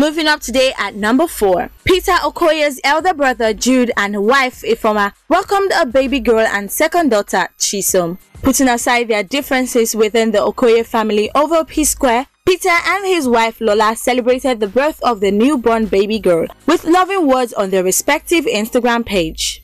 Moving up today at number 4. Peter Okoye's elder brother Jude and wife Ifeoma welcomed a baby girl and second daughter Chisom. Putting aside their differences within the Okoye family over P Square, Peter and his wife Lola celebrated the birth of the newborn baby girl with loving words on their respective Instagram page.